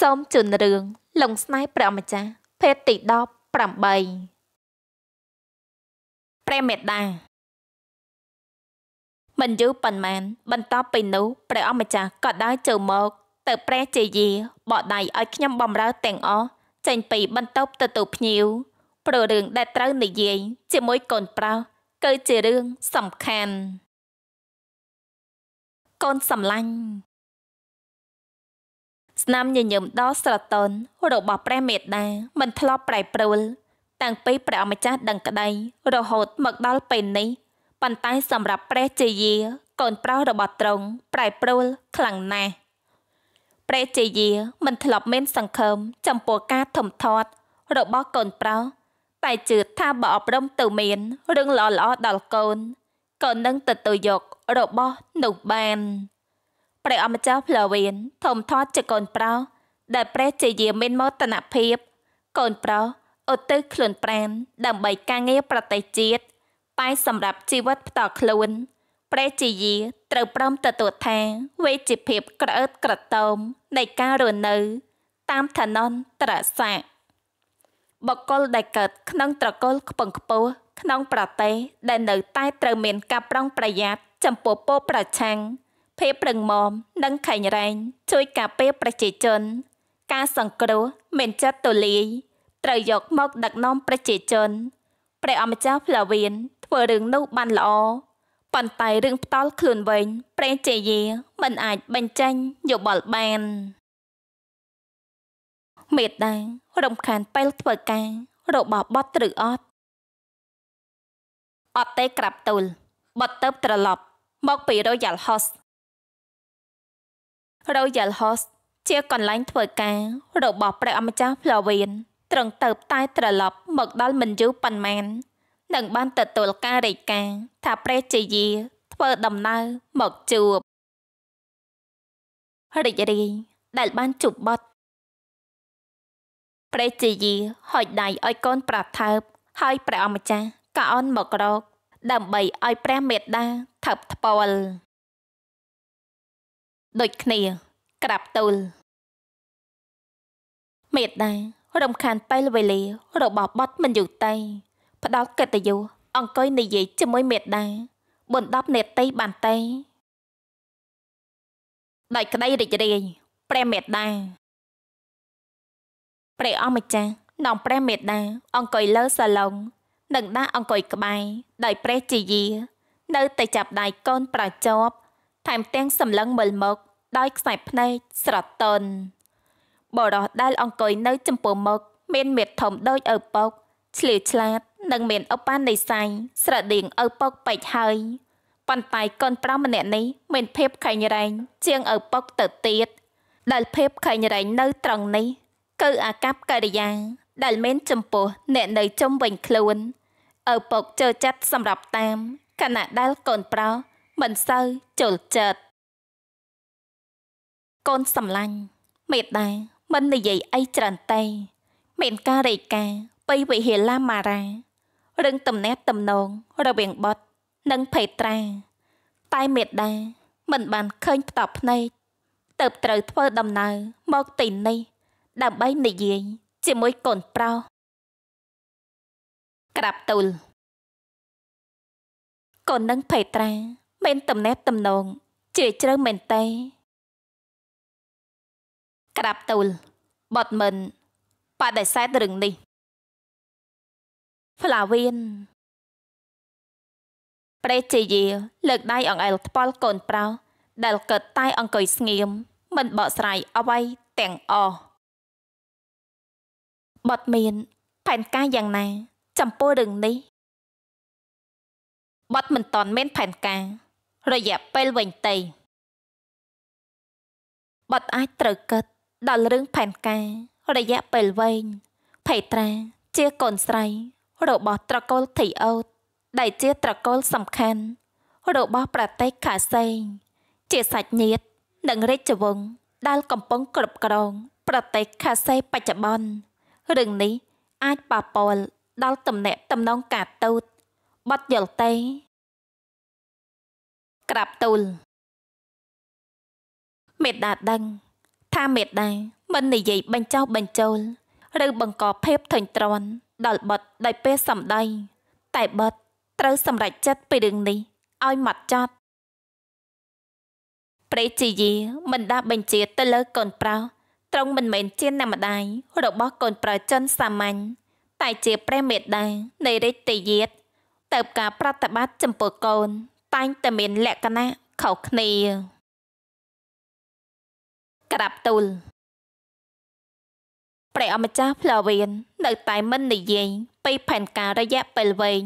សូមជូនរឿងលងស្នេហ៍ព្រះម្ចាស់ភេទទី18ព្រះមេដាមិនយូរប៉ុន្មាន បន្ទាប់ពីនោះព្រះអម្ចាស់ក៏ដើរចូលមក ទៅព្រះជាយាបកដៃឲ្យខ្ញុំបំរើទាំងអស់ចេញពីបន្ទប់ទទួលភ្ញៀវព្រោះរឿងដែលត្រូវនិយាយជាមួយ កូនប្រុសគឺជារឿងសំខាន់កូនសំឡាញ់ ស្នាមញញឹមដ៏ស្រទន់របស់ព្រះមេដាមិនធ្លាប់ប្រែប្រួលតាំងពីព្រះម្ចាស់ដឹងក្តីរហូតមកដល់ពេលនេះប៉ុន្តែសម្រាប់ព្រះជាយា កូនប្រុសរបស់ទ្រង់ប្រែប្រួលខ្លាំងណាស់ព្រះជាយាមិនធ្លាប់មានសង្ឃឹមចំពោះការធំធាត់របស់កូនប្រុសតែជឿថាបើអប់រំទៅមានរឿងល្អល្អដល់កូនក៏នឹងទទួលយករបស់នោះបាន ព្រះអម្ចាស់ផ្លវៀនធំធាត់ជាកូនប្រុសដែលព្រះជាយាមានមោទនភាព កូនប្រុសឧទ្ទិសខ្លួនប្រានដើម្បីការងារប្រទេសជាតិតែសម្រាប់ជីវិតផ្ទាល់ខ្លួនព្រះជាយាត្រូវព្រមទទួលថាវេជាភាពក្រអឺតក្រតោមនៃការរស់នៅ តាមឋានន្តរស័ក្តិបុគ្គលដែលកើតក្នុងត្រកូលខ្ពង់ខ្ពស់ក្នុងប្រទេសដែលនៅតែត្រូវមានការប្រុងប្រយ័ត្នចំពោះពពប្រឆាំង ភាពរឹងមាំនិងខែងរែងជួយការពារប្រជាជន ការសង្គ្រោះមានចិត្តទូលាយត្រូវយកមកដឹកនាំប្រជាជនព្រះអម្ចាស់ផ្លាវៀនធ្វើរឿងនោះបានល្អប៉ុន្តែរឿងផ្ដាល់ខ្លួនវិញព្រះជាយាមិនអាចបញ្ចេញយោបល់បានមេដារំខានពេលធ្វើការរបស់បត់ឬអត់អត់ទេក្រាប់ទូលបត់ទៅត្រឡប់មកពី Royal House Royal House ជាកន្លែងធ្វើការរបស់ព្រះអម្ចាស់ផ្លាវៀនត្រង់ទៅតែត្រឡប់មកដល់មិនយូរប៉ុន្មាននឹងបានទទួលការរាយការណ៍ថាព្រះជាយាធ្វើដំណើរមកជួបរីករាយដែលបានជួបបត់ព្រះជាយាហុចដៃឲ្យកូនប្រថើបហើយព្រះអម្ចាស់ក៏អន់មករកដើម្បីឲ្យព្រះមេត្តាថើបថ្ពាល់ ដូចគ្នាក្រាបទូលមេត្តារំខានពេលវេលារបស់បត់មិនយូរទេផ្ដល់កិត្តិយសអង្គុយនិយាយជាមួយមេត្តាបុណ្យ10នាទីបានទេដោយក្តីរីករាយព្រះមេត្តាព្រះអម្ចាស់នាំព្រះមេត្តាអង្គុយលើសាឡុងនិងដាក់អង្គុយក្បែរដោយព្រះជាយា នៅតែចាប់ដៃកូនប្រជប់ថែមទាំងសម្លឹងមើលមុខ ដោយខ្សែភ្នែកស្រទន់បរោះដែលអង្គុយនៅចំពោះមុខមានមាឌធំដូចឪពុកឆ្លៀវឆ្លាតនិងមានឧបនិស្ស័យស្រដៀងឪពុកពេកហើយប៉ុន្តែកូនប្រុសម្នាក់នេះមានភាពខែងរែងជាងឪពុកទៅទៀតដែលភាពខែងរែងនៅត្រង់នេះ គឺអាកប្បកិរិយា ដែលមានចំពោះអ្នកនៅជុំវិញខ្លួនឪពុកចូលចិត្តសម្រាប់តាមខណៈដែលកូនប្រុសមិនសូវចូលចិត្ត កូនសំឡាញ់មេដាមិននិយាយអីច្រើនទេមានការរាយការណ៍ពីវិហាលាមារារឿងទំនាក់ទំនងរវាងបុតនិងភេត្រា តែមេដាមិនបានឃើញផ្តប់ភ្នែកទៅត្រូវធ្វើដំណើរមកទីនេះ ដើម្បីនិយាយជាមួយកូនប្រុសក្រាបទូលកូននឹងភេត្រាមានទំនាក់ទំនងជ្រាលជ្រៅមែនទេ ក្រាបទូលបត់មិនបដិសេធរឿងនេះផ្លាវៀនព្រះជាយាលើកដៃអង្អែលថ្ពាល់កូនប្រុសដែលកិតតែអង្គុយស្ងៀមមិនបកស្រាយអ្វីទាំងអស់បត់មានផែនការយ៉ាងណា ចំពោះរឿងនេះបត់មិនតន់មានផែនការ រយៈពេលវិញទេបត់អាចត្រូវគិត ដល់រឿងផែនការរយៈពេលវែងភេត្រាជាកូនស្រីរបស់ត្រកូលធីអូតដែលជាត្រកូលសំខាន់របស់ប្រទេសខាសេងជាសាច់ញាតិនិងរាជវង្សដែលកំពុងគ្រប់គ្រង ប្រទេសខាសេបច្ចុប្បន្នរឿងនេះអាចប៉ះពាល់ដល់ទំនាក់ទំនងការទូតបាត់យល់ទេក្រាបទូលមេដាដឹង ថាមេដាមមិននិយាយបញ្ចោបញ្ចូលឬបង្កភាពធុញទ្រាន់ដល់បុត្រដោយពេលសម្ដីតែបុត្រត្រូវសម្រេចចិត្តពីរឿងនេះឲ្យម៉ត់ចត់ព្រះជាយាមិនដាបញ្ជាទៅលើកូនប្រុសទ្រង់មិនមែនជាអ្នកម្ដាយរបស់កូនប្រុសចិនសាមញ្ញតែជាព្រះមេដានៃរាជទាយាទទៅការប្រតិបត្តិចំពោះកូន តែងតែមានលក្ខណៈខុសគ្នា ក្រាបទូលព្រះអម្ចាស់ផ្លាវៀននៅតែមិននិយាយពីផែនការរយៈពេលវែង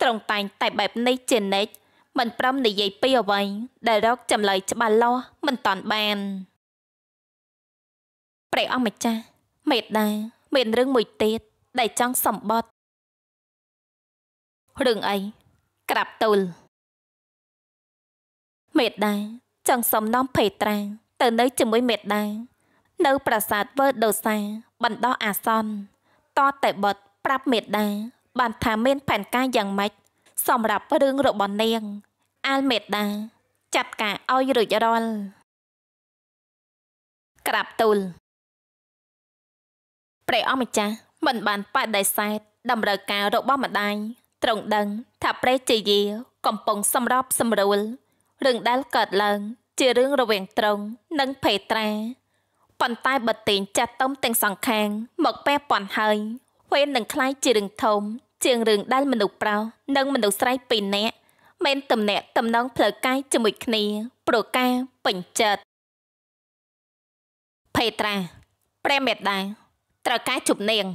ត្រង់តែងតែបែបនេះជានិច្ចមិនព្រមនិយាយពីអ្វីដែលរកចម្លើយច្បាស់លាស់មិនតាន់បានព្រះអង្គម្ចាស់មេដា មានរឿងមួយទៀតដែលចង់សម្បត្តិរឿងអីក្រាបទូលមេដាចង់សំណំភេត្រា ទៅនៅជាមួយមេដានៅប្រាសាទវើដូសាបណ្ដោះអាសន្នតតែបុតប្រាប់មេដា បានថាមានផែនការយ៉ាងម៉េចសម្រាប់រឿងរបស់នាង អាលមេដា ចាត់ការឲ្យរួចរាល់ក្រាបទូលព្រះអម្ចាស់មិនបានបដិសេធតម្រូវការរបស់ម្ដាយទ្រង់ដឹងថាព្រះជាយា កំពុងសម្របសម្រួលរឿងដែលកើតឡើង ជារឿងរវាងទ្រង់និងភេត្រាប៉ុន្តែបទិញចាត់ទុំទាំងសងខាងមកពេះប៉ុនហើយវេននឹងคล้ายជារឿងធំ ជាងរឿងដែលមនុស្សប្រុសនិងមនុស្សស្រីពីរនាក់មានទំនាក់ទំនងផ្លូវកាយជាមួយគ្នាប្រការពេញចិត្តភេត្រាព្រះមេដាត្រូវការជប់នាង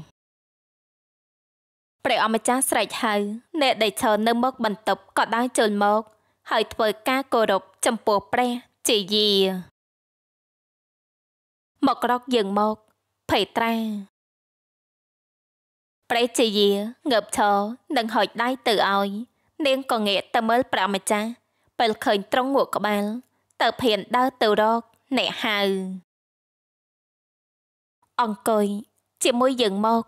ព្រះអម្ចាស់ស្រែកហៅអ្នកដែលឈរនៅមុខបន្ទប់ក៏ដើរចូលមក ហើយធ្វើការគោរពចំពោះព្រះ ជាយាមករកយើងមកភេត្រាព្រះជាយាងើបឈរនិងហុចដៃទៅឲ្យ នាងក៏ងាកទៅមើលព្រះម្ចាស់ពេលឃើញត្រង់ងក់ក្បាល ទៅភៀនដើរទៅរកអ្នកហៅអង្គុយជាមួយយើងមក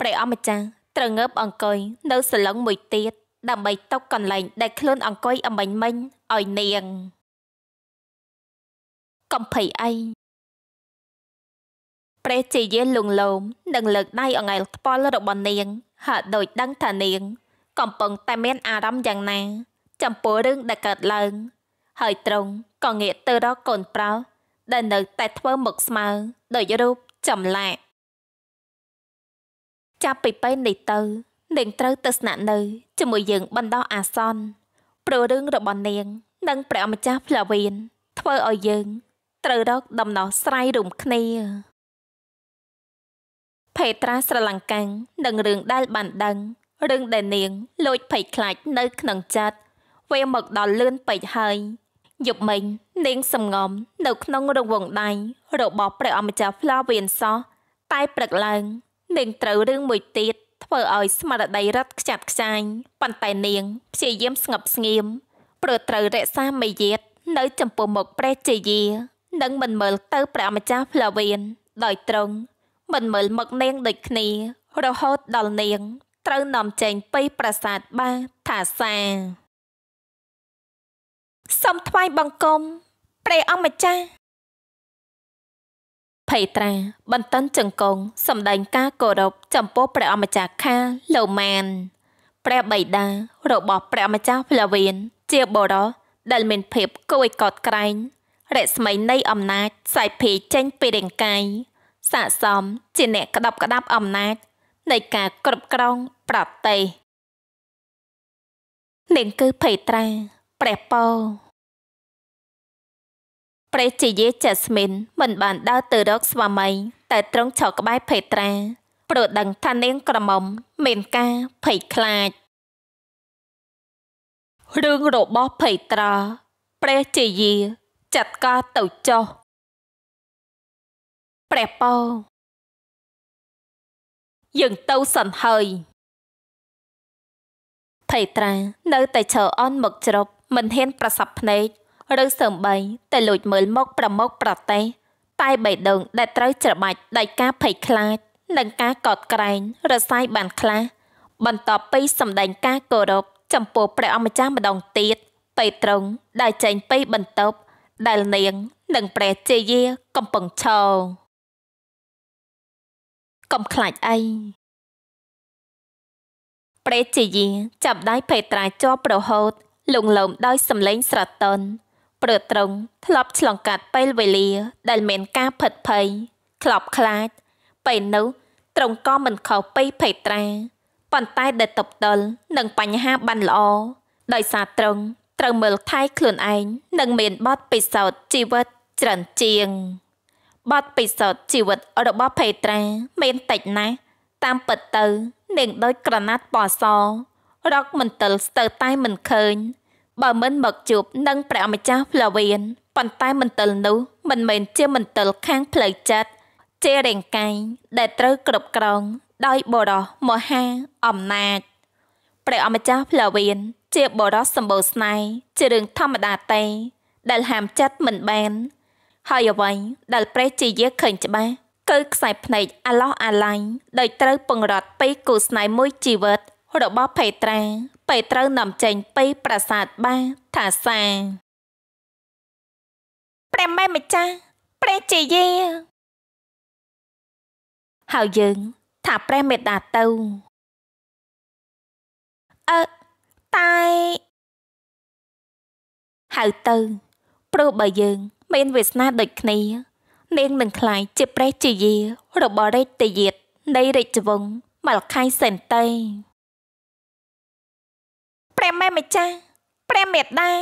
ព្រះអម្ចាស់ត្រូវងើបអង្គុយនៅសឡុងមួយទៀត ដើម្បីຕົកកន្លែងដែលខ្លួនអង្គុយអំបញ្ញមិញឲ្យនាងកំភៃអីព្រះជាយាលងលោមនិងលើកដៃអង្អែលថ្ពាល់របស់នាងហាក់ដូចដឹងថានាង កំពុងតែមានអារម្មណ៍យ៉ាងណា ចំពោះរឿងដែលកើតឡើង ហើយត្រង់ក៏ងាកទៅរកកូនប្រុសដែលនៅតែធ្វើមុខស្មើដោយរូបចម្លាក់ចាប់ពីពេលនេះទៅ នាងត្រូវទៅស្នាក់នៅជាមួយយើងបណ្ដោះអាសន្នព្រោះរឿងរបស់នាង និងព្រះម្ចាស់ផ្លាវីនធ្វើឲ្យយើងត្រូវរកដំណោះស្រាយរួមគ្នាភេត្រាស្រឡង្កាំងនឹងរឿងដែលបានដឹងរឿងដែលនាងលួចភ័យខ្លាចនៅក្នុងចិត្តវាមកដល់លឿនពេកហើយយប់មិញនាងសំងំនៅក្នុងរង្វង់ដៃរបស់ព្រះអម្ចាស់ផ្លាវៀនសោះតែព្រឹកឡើងនាងត្រូវរឿងមួយទៀត ធ្វើឲ្យស្មារតីរត់ខ្ចាត់ខ្ចាញប៉ុន្តែនាងព្យាយាមស្ងប់ស្ងៀមព្រោះត្រូវរក្សាមេយាទនៅចំពោះមុខព្រះជាយានិងមិនមើលទៅព្រះម្ចាស់ផ្លាវៀនដោយត្រង់មិនមើលមកនាងដូចគ្នា រហូតដល់នាង ត្រូវនាំចេញពីប្រាសាទបាថាសាសូមថ្វាយបង្គំព្រះអង្គម្ចាស់ ភ័យត្រា បន្តិនចង្គង់សម្ដែងការគោរពចំពោះព្រះអម្ចាស់ខាលោម៉ានព្រះបិតារបស់ព្រះម្ចាស់ផ្លាវៀនជាបរិសដែលមានភាពគួរឲ្យកោតក្រែងរស្មីនៃអំណាចសាយភាយចេញពីរាងកាយស័កសមជាអ្នកក្តាប់ក្តាប់អំណាច នៃការគ្រប់គ្រងប្រទេសនាងគឺភេត្រាព្រះពោ ព្រះជាយាចាស្មីនមិនបានដើរទៅរកស្វាមីតែត្រង់ឈរក្បែរភេត្រាព្រោះដឹងថានាងក្រមុំមានការភ័យខ្លាចរឿងរបស់ភេត្រាព្រះជាយាចាត់ការទៅចុះព្រះពោយើងទៅសិនហើយភេត្រានៅតែឈរអន់មកជ្រប់មិនហ៊ានប្រសពភ្នែក ឬសើមបីតែលួចមើលមកប្រមុខប្រទេសតែបេះដូងដែលត្រូវច្របាច់ដោយការភ័យខ្លាច និងការកោតក្រែងរសាយបានខ្លះបន្ទាប់ពីសម្ដែងការគោរពចំពោះព្រះអម្ចាស់ម្ដងទៀតពេលត្រង់ដែលចេញពីបន្ទប់ដែលនាង និងព្រះជាយាកំពុងឈរកុំខ្លាចអីព្រះជាយាចាប់ដៃភេត្រាជាប់រហូតលងលោមដោយសម្លេងស្រទន់ ព្រឺត្រង់ធ្លាប់ឆ្លងកាត់ពេលវេលា ដែលមានការផិតភ័យខ្លោបខ្លាចពេលនោះត្រង់ក៏មិនខុសពីភេត្រាប៉ុន្តែដែលតបដលនឹងបញ្ហាបានល្អដោយសារត្រង់ត្រូវមើលថែខ្លួនឯងនិងមានបទពិសោធន៍ជីវិតច្រើនជាងបទពិសោធន៍ជីវិតរបស់ភេត្រាមានតិចណាស់តាមពិតទៅនាងដូចក្រណាត់ពណ៌សរកមន្ទិលស្ទើរតែមិនឃើញ បើមិនមកជួបនឹងព្រះម្ចាស់ផ្លវៀនប៉ុន្តែមន្ទិលនោះមិនមែនជាមន្ទិលខាងផ្លូវចិត្តជារាងកាយដែលត្រូវគ្រប់គ្រងដោយបរោះមហាអំណាចព្រះអម្ចាស់ផ្លវៀនជាបរោះសម្បូរស្នេហ៍ជារឿងធម្មតាទេដែលហាមចិត្តមិនបាន ហើយអ្វីដែលព្រះជាយាឃើញច្បាស់គឺខ្សែភ្នែកអាឡោះអាឡាញ់ដោយត្រូវពង្រត់ពីគូស្នេហ៍មួយជីវិតរបស់ភេត្រា ពេលត្រូវនាំចេញពីប្រាសាទបាថាសាព្រះមេម្ចាស់ព្រះជាយាហើយយើងថាព្រះមេដាទៅអឺតែហៅទៅព្រោះបើយើងមានវាសនាដូចគ្នានាងនឹងខ្លាយជាព្រះជាយារបស់រាជទាយាទនៃរាជវង្សម៉ាល់ខៃសិនតេព្រះ មេម្ចាស់ព្រះមេដា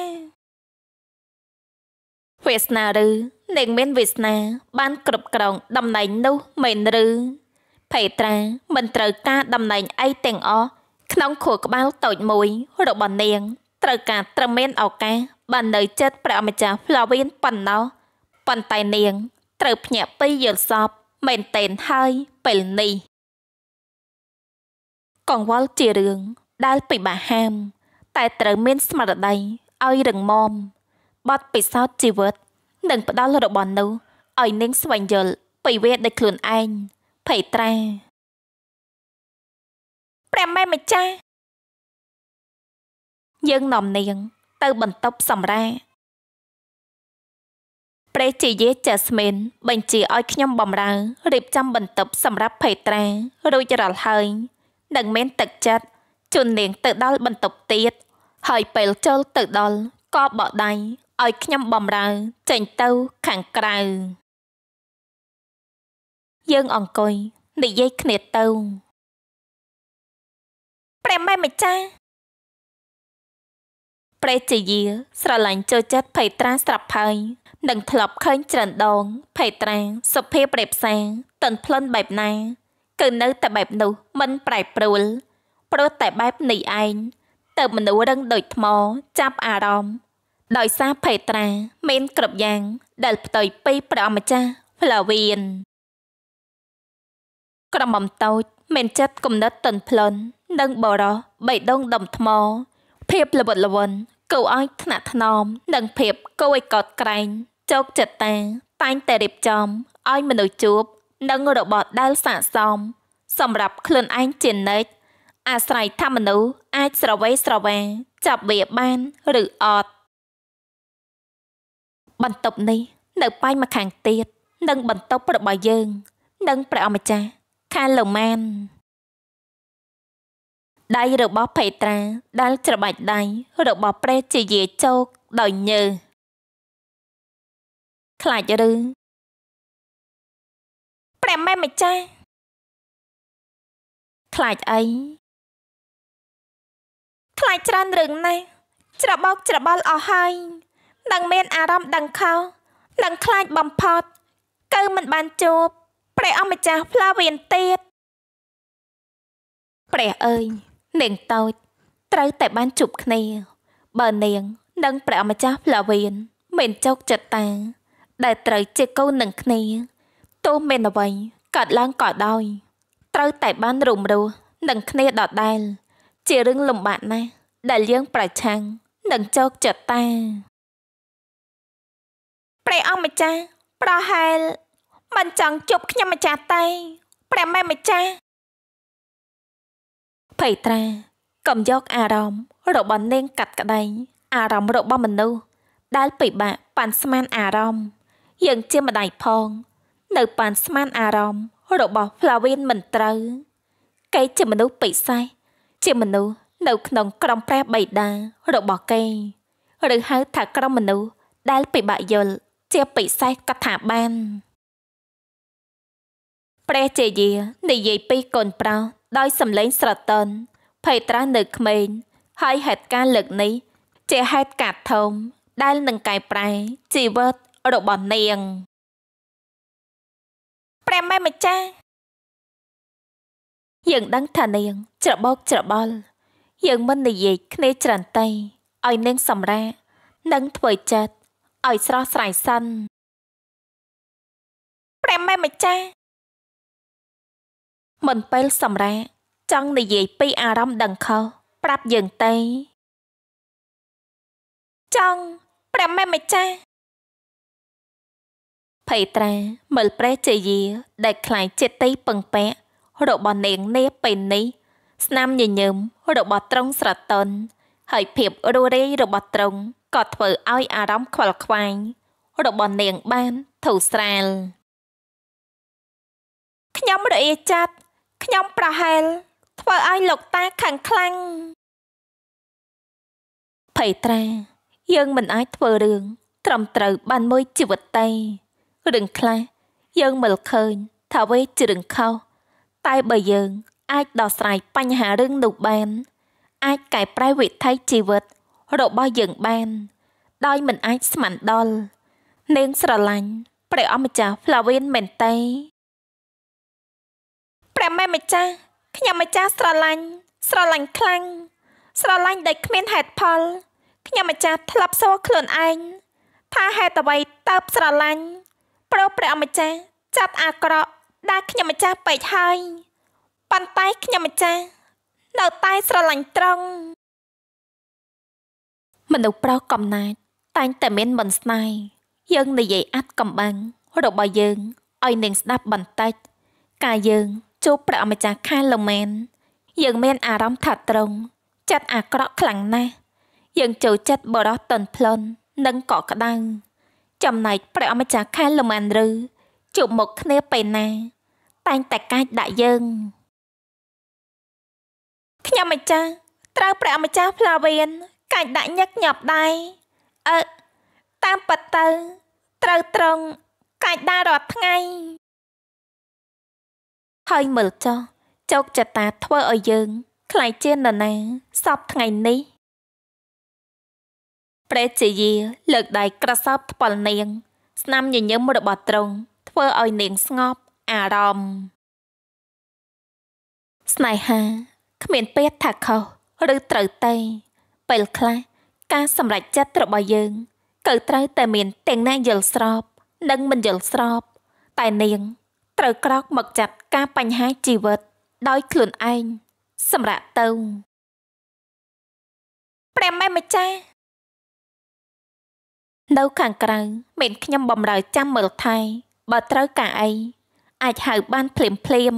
វាសនាឬនាងមានវាសនា បានគ្រប់គ្រងតំណែងនោះមែនឬភេត្រាមិនត្រូវការតំណែងអីទាំងអស់ក្នុងខួរក្បាលតូចមួយរបស់នាង ត្រូវការត្រឹមមានឱកាសបាននៅចិត្តព្រះម្ចាស់ផ្លាវៀនប៉ុណ្ណោះប៉ុន្តែនាង ត្រូវភ្ញាក់ពីយល់សពមែនតែនហើយពេលនេះកង្វល់ជារឿងដែលពិបាកហាម តែត្រូវមានស្មារតីឲ្យរឹងមាំបត់ពិសោធន៍ជីវិត និងផ្ដល់របស់នោះឲ្យនាងស្វែងយល់ពីវាដោយខ្លួនឯងភ័យត្រាព្រះមេម្ចាស់យើងនាំនាង ទៅបន្ទប់សម្រាប់ព្រះជាយាចាស្មីនបញ្ជាឲ្យខ្ញុំបំរើរៀបចំបន្ទប់សម្រាប់ភេត្រារួចរាល់ហើយនឹងមានទឹកចិត្តជន់នាងទៅដល់បន្ទប់ទៀត ហើយពេលចូលទៅដល់ក៏បកដៃឲ្យខ្ញុំបំរើចេញទៅខាងក្រៅយើងអង្គុយនិយាយគ្នាទៅព្រះមេម្ចាស់ព្រះជាយាស្រឡាញ់ចូលចិត្តភ័យត្រាស្រាប់ហើយនឹងធ្លាប់ឃើញច្រើនដងភ័យត្រាសុភាប្រេផ្សាតន់ផ្លិនបែបណា គឺនៅតែបែបនោះមិនប្រែប្រួលព្រោះតែបែបនេះឯង ទៅមនុស្សរឹងដូចថ្មចាប់អារម្មណ៍ដោយសារភេត្រាមានគ្រប់យ៉ាង ដែលផ្ទុយពីព្រះម្ចាស់ផ្លាវៀនក្រមុំតូចមានចិត្តគំនិតទន់ភ្លន់និងបរោះបៃដងដុំថ្ម ភាពល្វត់ល្វន់គួរឲ្យថ្នាក់ថ្នម និងភាពគួរឲ្យកោតក្រែងជោគចិត្តតា តែងតែរៀបចំឲ្យមនុស្សជួប និងរបស់ដែលស័ក្តិសម សម្រាប់ខ្លួនឯងជានិច្ច អាស្រ័យថាមនុស្សអាចស្រវេស្រវាចាប់វាបានឬអត់បន្ទប់នេះនៅប៉ែកម្ខាងទៀតនិងបន្ទប់របស់យើង និងព្រះអម្ចាស់ខាឡូម៉ានដៃរបស់ភេត្រាដែលច្របាច់ដៃរបស់ព្រះជាយាជោគដោយញើសខ្លាចឬព្រះមេម្ចាស់ខ្លាចអី ខ្លាចច្រើនរឿងណាស់ច្របោកច្របល់អស់ហើយនឹងមានអារម្មណ៍ដឹងខុសនឹងខ្លាចបំផុតគឺមិនបានជួបព្រះអម្ចាស់ផ្លាវៀនទៀតព្រះអើយនាងតូចត្រូវតែបានជួបគ្នា បើនាង និងព្រះអម្ចាស់ផ្លាវៀនមិនចោកចិត្តតា ដែលត្រូវជាកូននឹងគ្នាទោះមានអ្វីកើតឡើងក៏ដោយ ត្រូវតែបានរុំរស់នឹងគ្នាដដែល ជារឿងលំបាកណាស់ដែលយើងប្រឆាំងនឹងចោកចិត្តតាព្រះអង្គម្ចាស់ប្រហែលមិនចង់ជប់ខ្ញុំម្ចាស់ទេព្រះមេម្ចាស់ភ័យត្រាកុំយកអារម្មណ៍របស់នាងកាត់ក្តីអារម្មណ៍របស់មនុស្សដែលពិបាកប៉ាន់ស្មានអារម្មណ៍យើងជាម្ដាយផង នៅប៉ានស្មានអារម្មណ៍របស់ Flavin មិនត្រូវគេជាមនុស្សពិសេស ជាមនុស្សនៅក្នុងក្រុមព្រះបិតារបស់គេឬហៅថាក្រុមមនុស្សដែលពិបាកយល់ជាពិសេសកថាបានព្រះជាយានិយាយពីកូនប្រុសដោយសម្លេងស្រទន់ភ័យត្រាស់នៅក្មេងហើយហេតុការលើកនេះ ជាហេតុការធំ ដែលនឹងកែប្រែជីវិតរបស់នាងព្រះម៉ែម្ចាស់ យើងដឹងថានាង ច្របោកច្របល់យើងមិននិយាយគ្នាច្រើនតែឲ្យនាងសម្រាកនិងធ្វើចិត្តឲ្យស្រស់ស្រាយសិនព្រះម៉ែម្ចាស់មិនពេលសម្រាកចង់និយាយពីអារម្មណ៍ដឹងខុសប្រាប់យើងតែចង់ព្រះម៉ែម្ចាស់ភ័យត្រាមើលព្រះជាយាដែលខ្លាយចិត្តទីពឹងពាក់ របស់នាងនាពេលនេះស្នាមញញឹមរបស់ត្រង់ស្រទន់ហើយភាពរួរាយរបស់ត្រង់ក៏ធ្វើឲ្យអារម្មណ៍ខ្វល់ខ្វាយរបស់នាងបានធូរស្រាលខ្ញុំរអៀចាត់ខ្ញុំប្រហែល ធ្វើឲ្យលោកតាខាងខ្លាំងភ័យត្រាយើងមិនអាចធ្វើរឿងត្រឹមត្រូវបានមួយជីវិតទេរឿងខ្លះយើងមើលឃើញថាវាជារឿងខុស តែបើយើង អាចដោះស្រាយបញ្ហារឿងនោះបាន អាចកែប្រែវិថីជីវិត របស់យើងបាន ដោយមិនអាចស្មានដល់នាងស្រឡាញ់ព្រះអម្ចាស់ Flavin មែនទេព្រះម៉ែម្ចាស់ខ្ញុំម្ចាស់ស្រឡាញ់ស្រឡាញ់ខ្លាំងស្រឡាញ់ដោយគ្មានហេតុផលខ្ញុំម្ចាស់ធ្លាប់សួរខ្លួនឯងថាហេតុអ្វីតើបស្រឡាញ់ព្រោះព្រះម្ចាស់ចាត់អាក្រក់ ដែលខ្ញុំម្ចាស់ពេកហើយប៉ុន្តែខ្ញុំម្ចាស់នៅតែស្រឡាញ់ត្រង់មនុស្សប្រុសកំណាចតែងតែមានមន្តស្នេហ៍យើងនិយាយអាត់កំបាំងរបស់យើងឲ្យនាងស្ដាប់បន្តិចកាយយើងជួបព្រះម្ចាស់ខាលមែនយើងមានអារម្មណ៍ថាត្រង់ចិត្តអាក្រក់ខ្លាំងណាស់យើងចូលចិត្តបរោះតន់ផ្លន់និងកក់ក្ដៅចំណែកព្រះអម្ចាស់ខាលម៉ានឬ ជួបមុខគ្នាពេលណា តែងតែកាចដាក់យើងខ្ញុំម្ចាស់ត្រូវព្រះម្ចាស់ផ្លាវៀនកាចដាក់ញឹកញាប់ដែរអឺតាមពិតទៅត្រូវត្រង់កាចដែររាល់ថ្ងៃហើយមើលចុះចោកចតាធ្វើឲ្យយើងខ្លាចជានរណាសពថ្ងៃនេះព្រះជាយាលើកដៃក្រសោបថ្ពល់នាង ស្នាមញញឹមរបស់ទ្រង់ ធ្វើឲ្យនាងស្ងប់អារម្មណ៍ស្នេហាគ្មានពេលថាខុសឬត្រូវទេពេលខ្លះការសម្រេចចិត្តរបស់យើងគឺត្រូវតែមានទាំងអ្នកយល់ស្រប និងមិនយល់ស្រប តែនាងត្រូវក្រោកមកចាត់ការបញ្ហាជីវិត ដោយខ្លួនឯងសម្រាប់ទៅព្រះម៉ែម្ចាស់នៅខាងក្រៅមានខ្ញុំបំរើចាំមើលថែ បើត្រូវការអីអាចហៅបានភ្លាមភ្លាម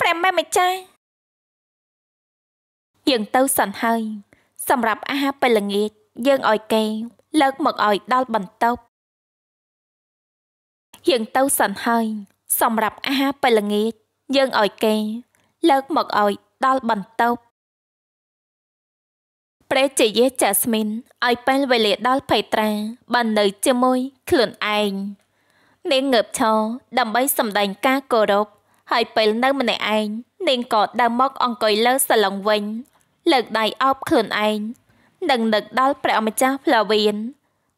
ព្រះម៉ែម្ចាស់យើងទៅសិនហើយ សម្រាប់អាហារពេលល្ងាចយើងឲ្យគេ លើកមកឲ្យដល់បន្ទប់យើងទៅសិនហើយ សម្រាប់អាហារពេលល្ងាចយើងឲ្យគេ លើកមកឲ្យដល់បន្ទប់ ព្រះជាយេចាស្មីនឲ្យពេលវេលាដល់ភេត្រាបាននៅជាមួយខ្លួនឯងនាងងើបឈរដើម្បីសម្ដែងការគោរពហើយពេលនៅម្នាក់ឯងនាងក៏ដើរមកអង្គុយលើសាឡុងវិញ លើកដៃអោបខ្លួនឯងនិងនឹកដល់ព្រះអម្ចាស់ផ្លាវៀន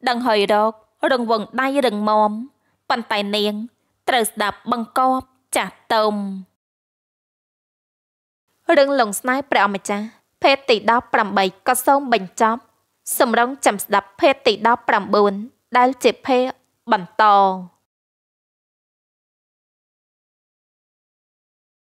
ដង្ហុយរករងវងដៃរឹងមាំប៉ុន្តែនាង ត្រូវស្ដាប់បង្កប់ចាស់ទុំរឿងលងស្នេហ៍ព្រះអម្ចាស់ ភេទទី18ក៏សូមបញ្ចប់សម្រងចាំស្ដាប់ភេទទី19ដែលជាភេទបន្ត